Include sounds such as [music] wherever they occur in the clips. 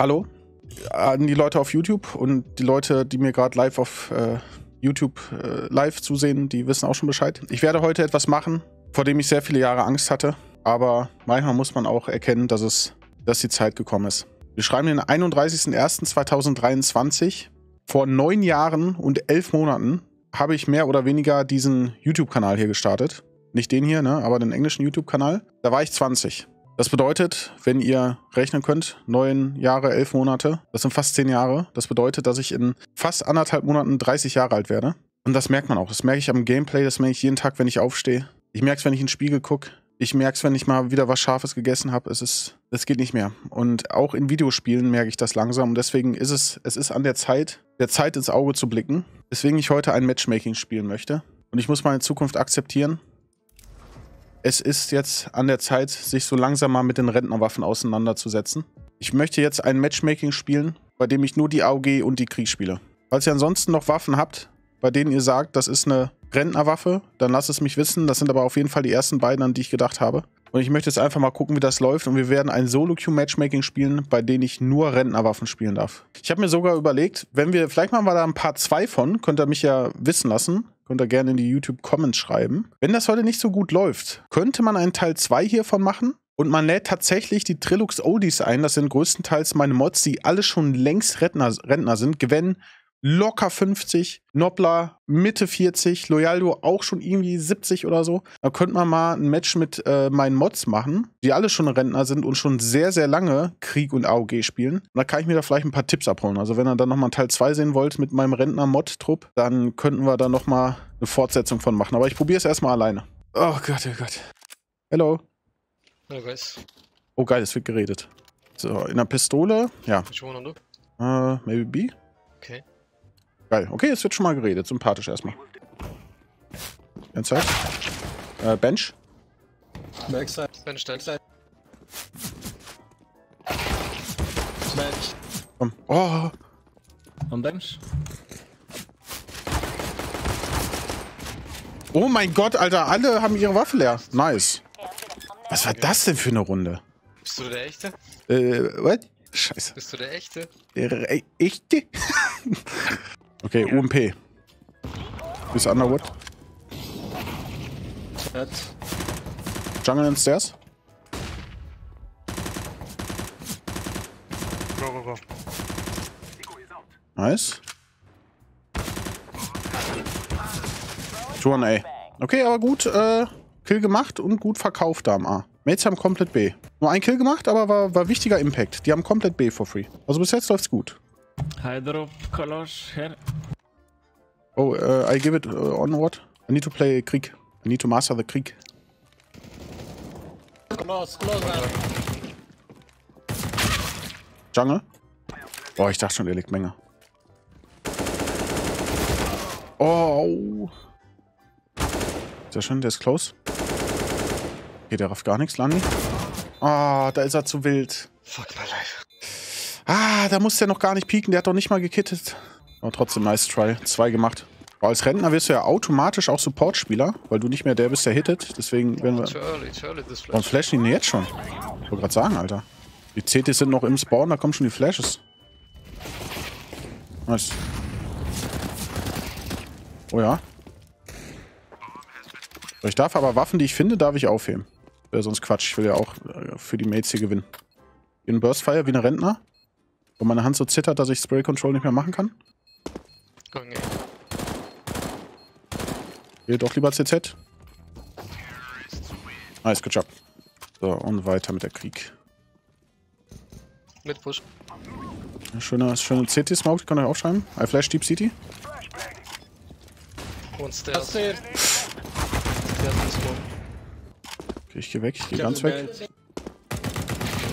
Hallo an die Leute auf YouTube und die Leute, die mir gerade live auf äh, YouTube äh, live zusehen, die wissen auch schon Bescheid. Ich werde heute etwas machen, vor dem ich sehr viele Jahre Angst hatte, aber manchmal muss man auch erkennen, dass es, dass die Zeit gekommen ist. Wir schreiben den 31.01.2023. Vor neun Jahren und elf Monaten habe ich mehr oder weniger diesen YouTube-Kanal hier gestartet. Nicht den hier, ne, aber den englischen YouTube-Kanal. Da war ich 20. Das bedeutet, wenn ihr rechnen könnt, neun Jahre, elf Monate, das sind fast zehn Jahre. Das bedeutet, dass ich in fast anderthalb Monaten 30 Jahre alt werde. Und das merkt man auch. Das merke ich am Gameplay, das merke ich jeden Tag, wenn ich aufstehe. Ich merke es, wenn ich in den Spiegel gucke. Ich merke es, wenn ich mal wieder was Scharfes gegessen habe. Es ist, das geht nicht mehr. Und auch in Videospielen merke ich das langsam. Und deswegen ist es, es ist an der Zeit, der Zeit ins Auge zu blicken. Deswegen ich heute ein Matchmaking spielen möchte. Und ich muss meine Zukunft akzeptieren es ist jetzt an der Zeit, sich so langsam mal mit den Rentnerwaffen auseinanderzusetzen. Ich möchte jetzt ein Matchmaking spielen, bei dem ich nur die AOG und die Krieg spiele. Falls ihr ansonsten noch Waffen habt, bei denen ihr sagt, das ist eine Rentnerwaffe, dann lasst es mich wissen. Das sind aber auf jeden Fall die ersten beiden, an die ich gedacht habe. Und ich möchte jetzt einfach mal gucken, wie das läuft. Und wir werden ein Solo-Queue-Matchmaking spielen, bei dem ich nur Rentnerwaffen spielen darf. Ich habe mir sogar überlegt, wenn wir, vielleicht machen wir da ein paar zwei von, könnt ihr mich ja wissen lassen. Könnt ihr gerne in die YouTube-Comments schreiben. Wenn das heute nicht so gut läuft, könnte man einen Teil 2 hiervon machen. Und man lädt tatsächlich die Trilux Oldies ein. Das sind größtenteils meine Mods, die alle schon längst Rentner, Rentner sind. Gwen locker 50, Nobler Mitte 40, Loyaldo auch schon irgendwie 70 oder so. Da könnte man mal ein Match mit äh, meinen Mods machen, die alle schon Rentner sind und schon sehr, sehr lange Krieg und AOG spielen. Und da kann ich mir da vielleicht ein paar Tipps abholen. Also wenn ihr dann nochmal Teil 2 sehen wollt mit meinem Rentner-Mod-Trupp, dann könnten wir da nochmal eine Fortsetzung von machen. Aber ich probiere es erstmal alleine. Oh Gott, oh Gott. Hello. Hello guys. Oh geil, es wird geredet. So, in der Pistole, ja. Which one on do? Uh, maybe B? Okay. Geil. Okay, es wird schon mal geredet. Sympathisch erstmal. Inside. Äh, Bench. Backside. Bench. Backside. Bench. Komm. Oh. On bench. oh mein Gott, Alter. Alle haben ihre Waffe leer. Nice. Was war das denn für eine Runde? Bist du der Echte? Äh, what? Scheiße. Bist du der Echte? Äh, Echte? [laughs] [laughs] okay, UMP. Bis Underwood. Dead. Jungle and Stairs. Go, go, go. Nice. 2 A. Okay, aber gut, äh, Kill gemacht und gut verkauft da am A. Mates haben komplett B. Nur ein Kill gemacht, aber war, war wichtiger Impact. Die haben komplett B for free. Also bis jetzt läuft's gut. High drop colors here. Oh, uh, I give it uh, on what? I need to play Krieg. I need to master the Krieg. Close, close, man. Jungle? Boah, ich dachte schon, der liegt Menge. Oh. Sehr schön, der ist close. Okay, der rafft gar nichts, Lani. Ah, da ist er zu wild. Fuck my life. Ah, da muss der noch gar nicht pieken. Der hat doch nicht mal gekittet. Aber trotzdem, nice try. Zwei gemacht. Aber als Rentner wirst du ja automatisch auch Support-Spieler, weil du nicht mehr der bist, der hittet. Deswegen, wenn wir... Too early, too early this Warum flash. flashen die denn jetzt schon? Ich wollte gerade sagen, Alter. Die CTs sind noch im Spawn, da kommen schon die Flashes. Nice. Oh ja. Ich darf aber Waffen, die ich finde, darf ich aufheben. Wäre sonst Quatsch. Ich will ja auch äh, für die Mates hier gewinnen. In Burstfire wie ein Rentner. Wo meine Hand so zittert, dass ich Spray Control nicht mehr machen kann. A. Will doch lieber CZ. Nice, good job. So, und weiter mit der Krieg. Mid push. Schöne, schöne CT Smoke, die kann ich aufschreiben. I Flash Deep City. One stairs. Stairs. Okay, ich geh weg, ich geh ganz weg.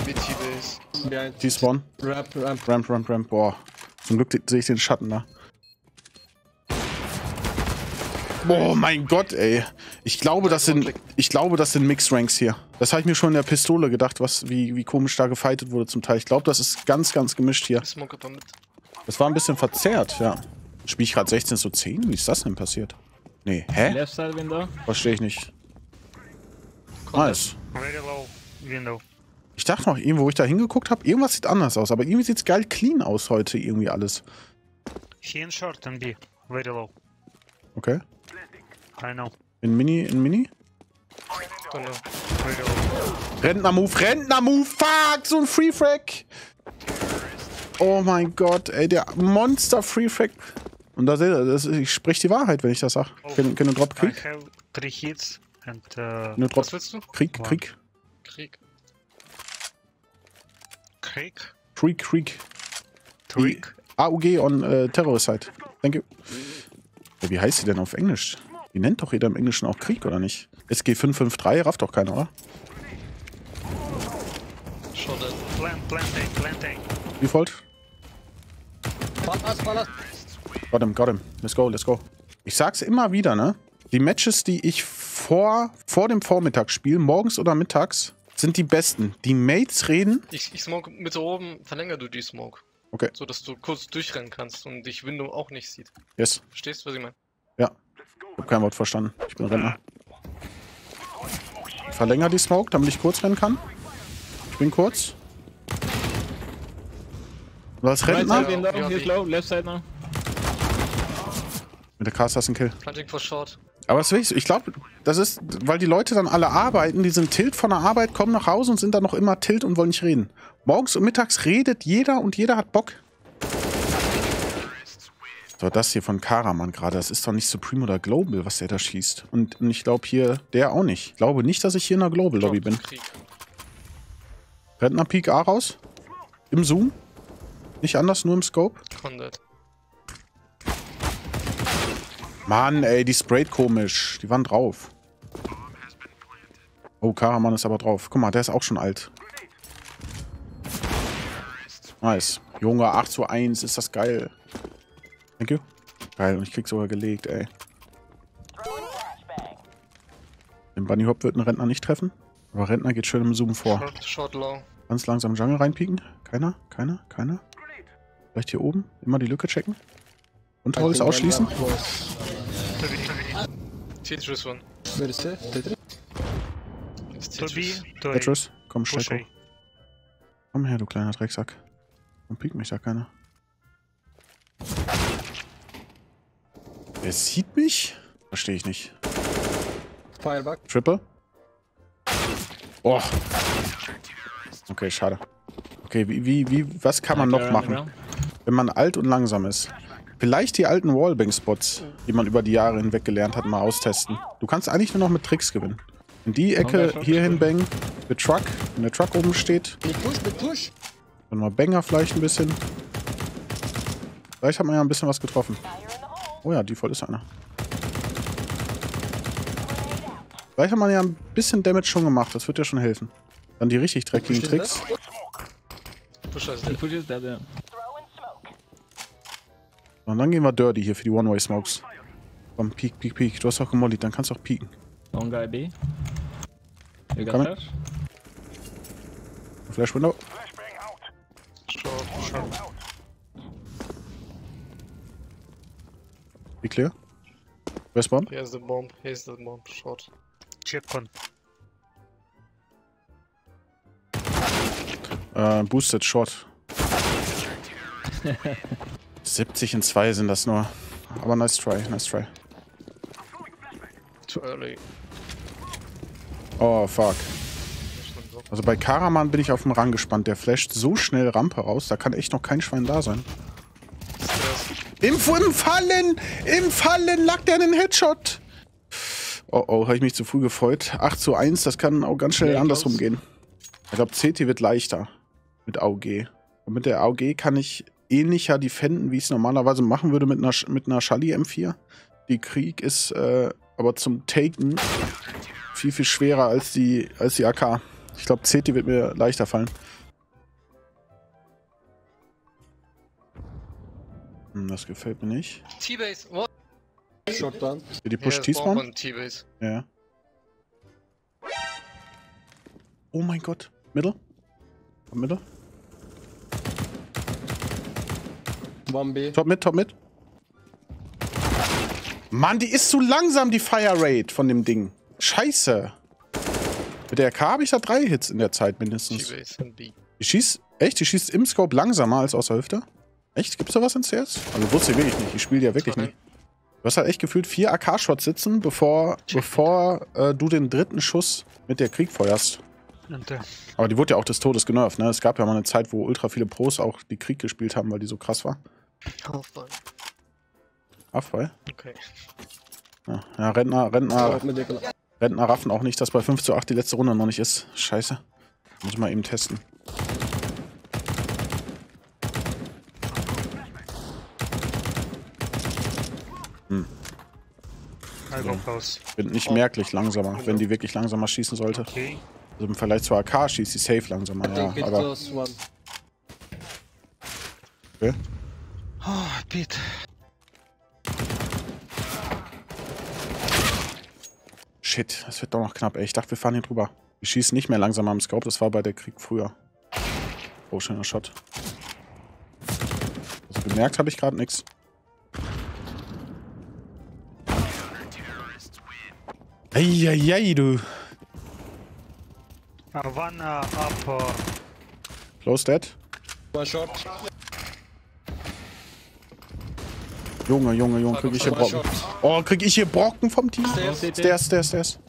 Mid T-Base. Behind. T-Spawn. Ramp, ramp. Ramp, Ramp, Ramp. Boah. Zum Glück sehe ich den Schatten da. Boah, mein Gott, ey. Ich glaube, das sind, ich glaube, das sind Mixed Ranks hier. Das habe ich mir schon in der Pistole gedacht, was, wie, wie komisch da gefightet wurde zum Teil. Ich glaube, das ist ganz, ganz gemischt hier. Das war ein bisschen verzerrt, ja. Spiel ich gerade 16 zu 10? Wie ist das denn passiert? Nee, hä? Left side window. Verstehe ich nicht. Nice. Very low window. Ich dachte noch, irgendwo, wo ich da hingeguckt habe, irgendwas sieht anders aus. Aber irgendwie sieht's geil clean aus heute, irgendwie alles. He in short and B. Very low. Okay. I know. In Mini, in Mini? Rentner-Move, Rentner-Move, fuck, so ein Free-Frag. Oh mein Gott, ey, der Monster-Free-Frag. Und da seht ihr, das, ich spreche die Wahrheit, wenn ich das sag. Can, can you drop I Krieg? have three hits and uh, Can you drop Was willst du? Krieg, Wow. Krieg, Krieg. Krieg. Krieg, Krieg. Trick. AUG on äh, Terrorist Side. Thank you. Ja, wie heißt sie denn auf Englisch? Die nennt doch jeder im Englischen auch Krieg, oder nicht? SG 553 rafft doch keiner, oder? Planting. Default? Palas, palas. Got him, got him. Let's go, let's go. Ich sag's immer wieder, ne? Die Matches, die ich vor, vor dem Vormittagsspiel, morgens oder mittags, sind die besten. Die Mates reden. Ich, ich smoke mit oben, verlänger du die Smoke. Okay. So dass du kurz durchrennen kannst und dich Window auch nicht sieht. Yes. Verstehst du, was ich meine? Ja. Hab kein Wort verstanden. Ich bin Rentner. Verlänger die Smoke, damit ich kurz rennen kann. Ich bin kurz. Du als Right Rentner? Ja, he's low. Left side now. Mit der Cast hast du einen Kill. Planting for short. Aber was will ich? Ich glaube, das ist, weil die Leute dann alle arbeiten, die sind tilt von der Arbeit, kommen nach Hause und sind dann noch immer tilt und wollen nicht reden. Morgens und mittags redet jeder und jeder hat Bock. So, das hier von Karaman gerade, das ist doch nicht Supreme oder Global, was der da schießt. Und, und ich glaube hier, der auch nicht. Ich glaube nicht, dass ich hier in der Global Lobby bin. Rentner Peak A raus. Im Zoom. Nicht anders, nur im Scope. Condet. Mann, ey, die sprayt komisch. Die waren drauf. Oh, Karaman ist aber drauf. Guck mal, der ist auch schon alt. Nice. Junge, 8 zu 1, ist das geil. Thank you. Geil, und ich krieg sogar gelegt, ey. Den Bunny Hop wird ein Rentner nicht treffen. Aber Rentner geht schön im Zoom vor. Short, short low. Ganz langsam Jungle reinpieken. Keiner, keiner, keiner. Vielleicht hier oben. Immer die Lücke checken. Unterholz ausschließen. Tetris one. Where is it? Tetris? Tetris. komm, hoch. Komm her, du kleiner Drecksack. Und piek mich da keiner. Wer sieht mich? Verstehe ich nicht. Fireback. Triple? Oh. Okay, schade. Okay, wie, wie, wie, was kann man noch machen, underground. wenn man alt und langsam ist? Vielleicht die alten Wallbang-Spots, die man über die Jahre hinweg gelernt hat, mal austesten. Du kannst eigentlich nur noch mit Tricks gewinnen. In die Ecke hier schon. hinbangen, mit Truck, wenn der Truck oben steht. Big push, big push. Dann mal Banger vielleicht ein bisschen. Vielleicht hat man ja ein bisschen was getroffen. Oh ja, Default ist einer. Vielleicht hat man ja ein bisschen Damage schon gemacht, das wird ja schon helfen. Dann die richtig dreckigen Push Tricks. Und dann gehen wir Dirty hier für die One-Way-Smokes. Komm, peek, peek, peek. Du hast auch gemollied, dann kannst du auch peeken. One guy B. You got Coming. flash? Flash Window. Short, short. Be clear. Respawn. Here's the bomb. Here's the bomb. Short. Check con. Äh, boosted Short. [laughs] 70 in 2 sind das nur. Aber nice try, nice try. Too early. Oh, fuck. Also bei Karaman bin ich auf dem Rang gespannt. Der flasht so schnell Rampe raus, da kann echt noch kein Schwein da sein. Im, Im Fallen! Im Fallen lag der einen Headshot! Oh oh, habe ich mich zu früh gefreut. 8 zu 1, das kann auch ganz schnell Ja, andersrum close. gehen. Ich glaube, CT wird leichter mit AUG. Und mit der AUG kann ich ähnlicher defenden, wie ich es normalerweise machen würde mit einer, mit einer Shali M4. Die Krieg ist äh, aber zum Taken viel, viel schwerer als die, als die AK. Ich glaube, CT wird mir leichter fallen. Das gefällt mir nicht. T-Base. What? Für die Push T-Spawn? on T-Base. Ja. Oh mein Gott. Middle? Middle? One B. Top mit, top mit. Mann, die ist zu langsam, die Fire Rate von dem Ding. Scheiße. Mit der AK habe ich da drei Hits in der Zeit mindestens. Die schießt, echt? Die schießt im Scope langsamer als aus der Hüfte? Echt? Gibt's da was in CS? Also wusste ich wirklich nicht. Ich spiele die ja wirklich nicht. Du hast halt echt gefühlt vier AK-Shots sitzen, bevor, bevor äh, du den dritten Schuss mit der Krieg feuerst. Aber die wurde ja auch des Todes genervt, ne? Es gab ja mal eine Zeit, wo ultra viele Pros auch die Krieg gespielt haben, weil die so krass war. Half-Life. Affrei. Okay. Ja, ja Rentner, Rentner. Rentner raffen auch nicht, dass bei 5 zu 8 die letzte Runde noch nicht ist. Scheiße. Muss ich mal eben testen. Close. Bin nicht merklich langsamer, wenn die wirklich langsamer schießen sollte. Okay. Also im Vergleich zur AK schießt die safe langsamer, ja. Aber okay. Oh, Pete. Shit, das wird doch noch knapp, ey. Ich dachte, wir fahren hier drüber. Wir schießen nicht mehr langsamer am Scope, das war bei der Krieg früher. Oh, schöner Shot. Also gemerkt habe ich gerade nichts. Eieiei, du. One uh, up. Uh, Close dead. One short. Junge, Junge, Junge, krieg ich hier Brocken. Oh, krieg ich hier Brocken vom Team? Stairs. Stairs, stairs, stairs.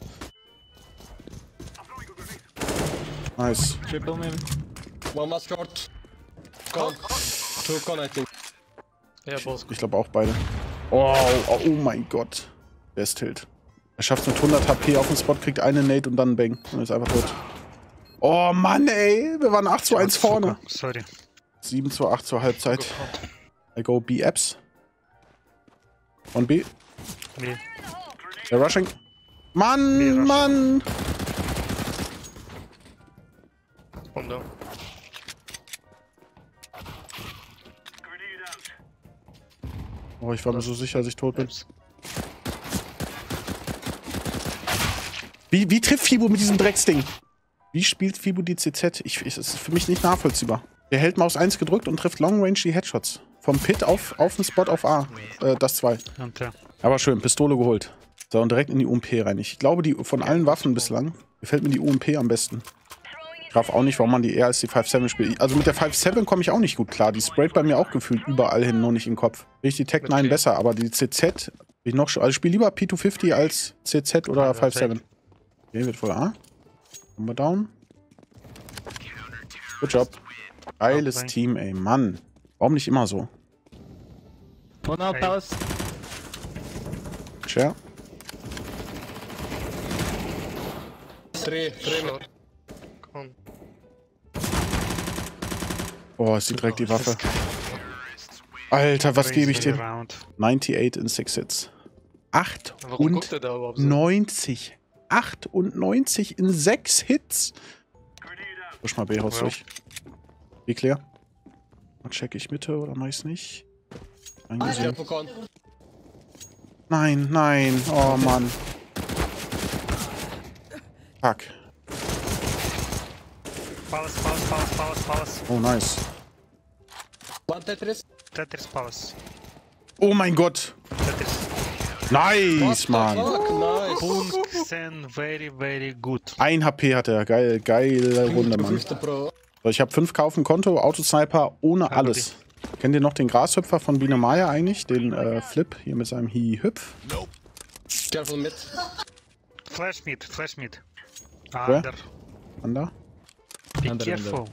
Nice. Triple maybe. One was short. Con. Two con, I think. Ja, both. Ich glaube auch beide. Oh, oh, oh mein Gott. Der ist Tilt. Er schafft mit 100 HP auf den Spot, kriegt eine Nate und dann einen Bang. Und ist einfach tot. Oh Mann, ey. Wir waren 8 zu 1 vorne. Sorry. 7 zu 8 zur Halbzeit. I go B-Apps. On B. Me. Der Rushing. Mann, rushing. Mann. One down. Oh, ich war mir so sicher, dass ich tot bin. Oops. Wie, wie trifft Fibo mit diesem Drecksding? Wie spielt Fibo die CZ? Ich, ich, es ist für mich nicht nachvollziehbar. Der hält Maus 1 gedrückt und trifft Long Range die Headshots. Vom Pit auf, auf den Spot auf A. Äh, das 2. And uh, Aber schön, Pistole geholt. So, und direkt in die UMP rein. Ich glaube, die von allen Waffen bislang gefällt mir die UMP am besten. Ich raff auch nicht, warum man die eher als die 5.7 spielt. Also mit der 5.7 komme ich auch nicht gut klar. Die sprayt bei mir auch gefühlt überall hin, nur nicht den Kopf. Finde ich die Tech Mit 9 vier. besser, aber die CZ ich noch. Also ich spiele lieber P250 als CZ oder Ja, 5.7. Okay, wird voll A. Bombe down. Good job. Geiles. Team, ey, Mann. Warum nicht immer so? One out house. Chair. Three, three. Komm. Oh, es sieht direkt die Waffe. Alter, was gebe ich dem? 98 in 6 Hits. 890 98. 98 in 6 Hits. Push mal B raus Ja. durch. Wie clear? Mal check ich Mitte oder mach ich's nicht? Eingesehen. Nein, nein. Oh Mann. Fuck. Palace, palace, palace, palace, palace. Oh, nice. One Tetris. Tetris palace. Oh mein Gott. Tetris. Nice, Mann. Nice. Punkten very, very good. Ein HP hat er. Geil, geile Runde, Mann. 50 Pro. So, ich habe 5k auf dem Konto, Autosniper ohne alles. Kennt ihr noch den Grashüpfer von Biene Maya eigentlich? Den äh, Flip hier mit seinem Hi-Hüpf? Careful mid. Flash mid, flash. Where? Under. Under? Be Under, careful.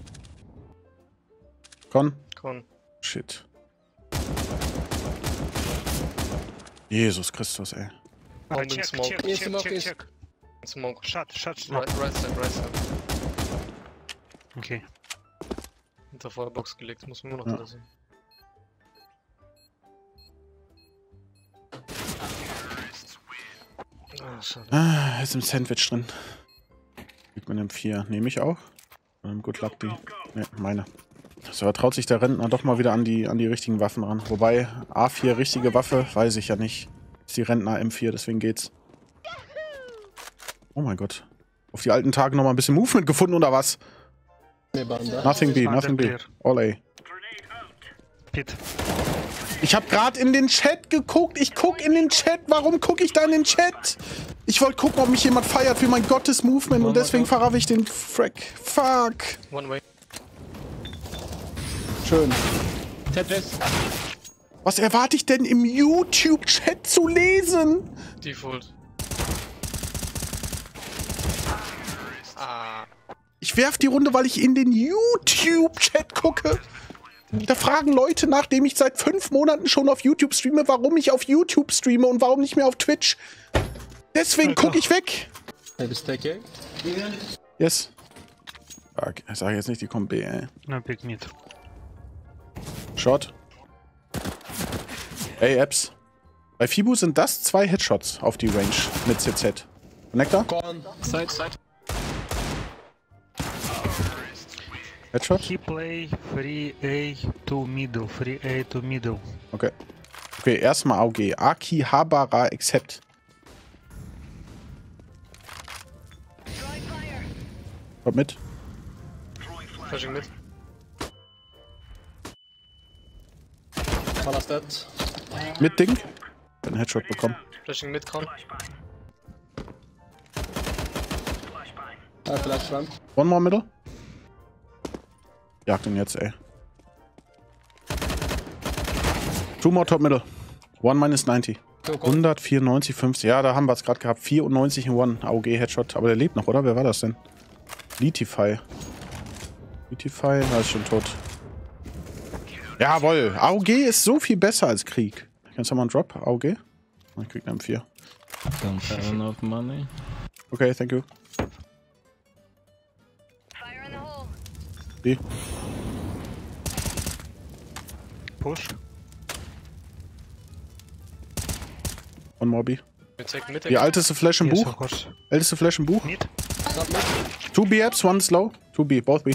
Con? Con. Shit. Jesus Christus, ey. Uh, Bombing check, smoke. check, In check, smoke, check, in- check. Smoke. Shot, shot, shot. Right, right side, right side. Okay. Hinter Feuerbox gelegt, muss man nur noch Ja. da sehen. Ah, schade. Ah, ist im Sandwich drin. Liegt mit einem 4. Nehme ich auch. Ähm, Good luck, die. Ne, meine. So, da traut sich der Rentner doch mal wieder an die, an die richtigen Waffen ran. Wobei, A4 richtige Waffe, weiß ich ja nicht. Ist die Rentner M4, deswegen geht's. Oh mein Gott. Auf die alten Tage noch mal ein bisschen Movement gefunden oder was? Nothing B, nothing B. All A. Pit. Ich habe gerade in den Chat geguckt. Ich guck in den Chat. Warum gucke ich da in den Chat? Ich wollte gucken, ob mich jemand feiert für mein Gottes-Movement und deswegen verraffe ich den Frack. Fuck. One way. Schön. Tetris. Was erwarte ich denn im YouTube-Chat zu lesen? Default. Ah. Ich werf die Runde, weil ich in den YouTube-Chat gucke. Da fragen Leute, nachdem ich seit fünf Monaten schon auf YouTube streame, warum ich auf YouTube streame und warum nicht mehr auf Twitch. Deswegen gucke ich weg. Yes. Fuck, ich sag jetzt nicht, die kommen B, ey. No big mid. Shot. Ey, Apps. Bei Fibu sind das zwei Headshots auf die Range mit CZ. Connector? Gone. Side, side. Headshot? He play free A to middle, free A to middle. Okay. Okay, erstmal AUG. Akihabara Accept. Kommt mit. Flashing mid. Palas dead. Mit Ding. Einen Headshot bekommen. Flashing mid con. I flash ramp. One more middle. Jagt ihn jetzt, ey. Two more top middle. One minus 90. Two con. 194, 50. Ja, da haben wir es gerade gehabt. 94 in One. AUG Headshot. Aber der lebt noch, oder? Wer war das denn? Litify. Litify, er ist schon tot. Jawohl. AUG ist so viel besser als Krieg. Kannst du mal einen Drop? AUG? Ich krieg einen M4. Don't have enough money. Okay, thank you. Fire in the hole. B. Push. One more B. Die again. älteste Flash im Buch. Älteste Flash im Buch. Two B apps, one slow. Two B, both B.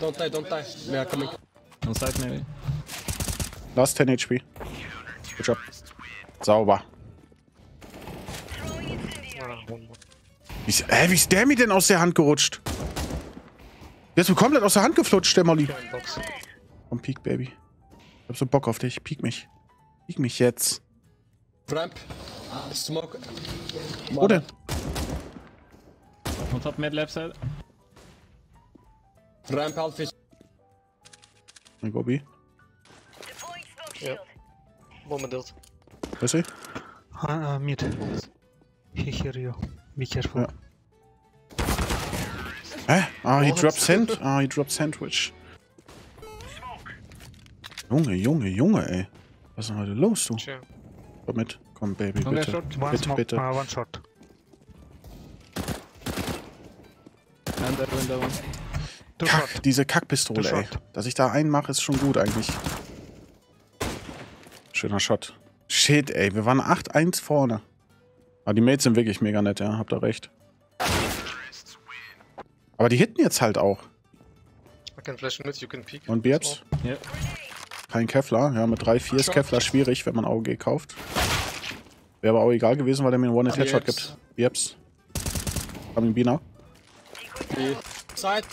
Don't die, don't die. We are coming. On side maybe. Last 10 HP. Good job. Sauber. Wie ist, hä, wie ist der mir denn aus der Hand gerutscht? Der ist mir komplett aus der Hand geflutscht, der Molly. Komm, Peek, Baby. Ich hab so Bock auf dich. Peek mich. Peek mich jetzt. Ramp. Smoke. Wo denn? On top mid left side. Ramp. Mein Bobby. Deploying smoke Yeah. shield. One middle. Weißt du? Uh, uh, mid. He hear you. Be careful. Ja. Hä? Ah, he dropped sand. Ah, he dropped sandwich. Junge, Junge, Junge, ey. Was ist denn heute los, du? Sure. Komm mit. Komm, Baby, Okay, bitte. One Bitte, bitte. Uh, one shot. And that window one. Kack, diese Kackpistole, ey. Dass ich da einen mache, ist schon gut eigentlich. Schöner Shot. Shit, ey. Wir waren 8-1 vorne. Aber die Mates sind wirklich mega nett, ja. Habt ihr recht. Aber die hitten jetzt halt auch. I can flash mid, you can peek. Und Bieps? Yeah. Kein Kevlar. Ja, mit 3, 4 ist Kevlar schwierig, wenn man AOG kauft. Wäre aber auch egal gewesen, weil er mir einen One-Hit-Headshot gibt. Bieps. Coming B now. B. Side.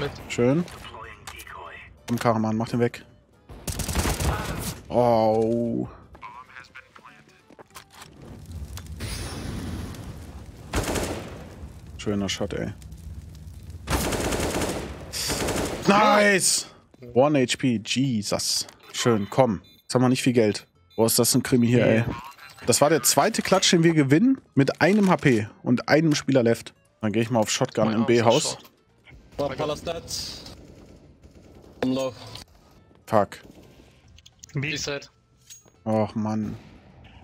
Mid. Schön. Komm, Karaman, mach den weg. Oh. Schöner Shot, ey. Nice! One HP, Jesus. Schön, komm. Jetzt haben wir nicht viel Geld. Boah, ist das ein Krimi hier, ey. Das war der zweite Klatsch, den wir gewinnen, mit einem HP und einem Spieler left. Dann gehe ich mal auf Shotgun im B-Haus. One Palas dead. I'm low. Fuck. B. Side. Och, Mann.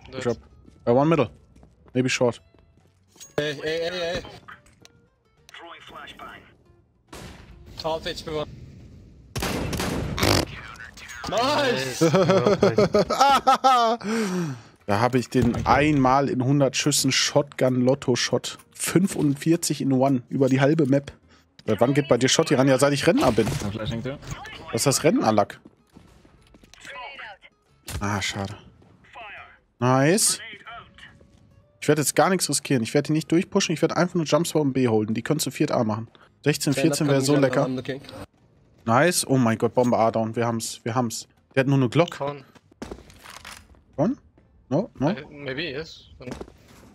Dead. Good job. Uh, one middle. Maybe short. Hey, hey, hey, hey. Half HP one. Nice! [laughs] Da habe ich den einmal in 100 Schüssen Shotgun Lotto Shot. 45 in One. Über die halbe Map. Seit wann geht bei dir Shot hier ran? Ja, seit ich Renner bin. Was ist das Rennerlack? Ah, schade. Nice. Ich werde jetzt gar nichts riskieren. Ich werde die nicht durchpushen. Ich werde einfach nur Jumpspot und B holden. Die können zu viert A machen. 16, 14 wäre so lecker. Nice. Oh mein Gott, Bombe A down. Wir haben's. Wir haben's. Der hat nur eine Glock. Con. One? No, no. I- Maybe, yes. I don't know.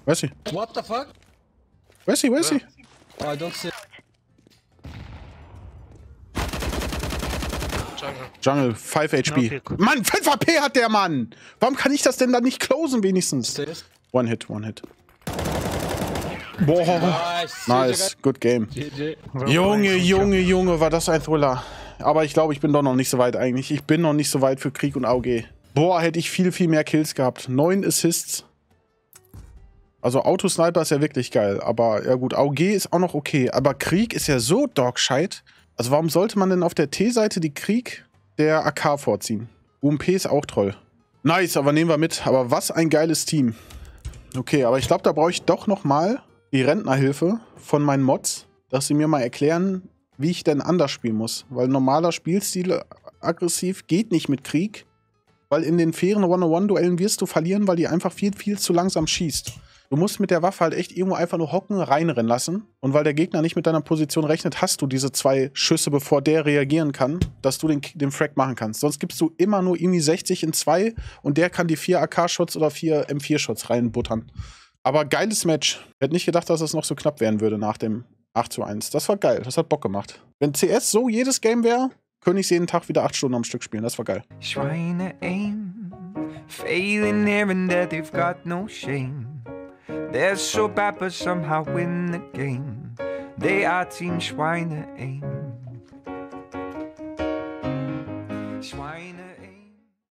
Where is he? What the fuck? Where is he? Where is he? Oh, I don't see. Jungle. Jungle, 5 HP. Okay, gut. Mann, 5 HP hat der Mann! Warum kann ich das denn dann nicht closen wenigstens? One Hit, One Hit. Boah, Nice. nice, good game. Junge, Junge, Junge, war das ein Thriller. Aber ich glaube, ich bin doch noch nicht so weit eigentlich. Ich bin noch nicht so weit für Krieg und AUG. Boah, hätte ich viel, viel mehr Kills gehabt. Neun Assists. Also Autosniper ist ja wirklich geil. Aber ja gut, AUG ist auch noch okay. Aber Krieg ist ja so dogshite. Also warum sollte man denn auf der T-Seite die Krieg der AK vorziehen? UMP ist auch toll. Nice, aber nehmen wir mit. Aber was ein geiles Team. Okay, aber ich glaube, da brauche ich doch noch mal die Rentnerhilfe von meinen Mods, dass sie mir mal erklären, wie ich denn anders spielen muss. Weil normaler Spielstil aggressiv geht nicht mit Krieg. Weil in den fairen One-on-One-Duellen wirst du verlieren, weil die einfach viel, viel zu langsam schießt. Du musst mit der Waffe halt echt irgendwo einfach nur hocken, reinrennen lassen. Und weil der Gegner nicht mit deiner Position rechnet, hast du diese zwei Schüsse, bevor der reagieren kann, dass du den, den Frag machen kannst. Sonst gibst du immer nur irgendwie 60 in zwei und der kann die vier AK-Shots oder vier M4-Shots reinbuttern. Aber geiles Match. Ich hätte nicht gedacht, dass es noch so knapp werden würde nach dem 8 zu 1. Das war geil. Das hat Bock gemacht. Wenn CS so jedes Game wäre, könnte ich jeden Tag wieder 8 Stunden am Stück spielen. Das war geil. To aim, failing there and there, they've got no shame. They're so bad, but somehow win the game. They are Team Schweine Aim. Schweine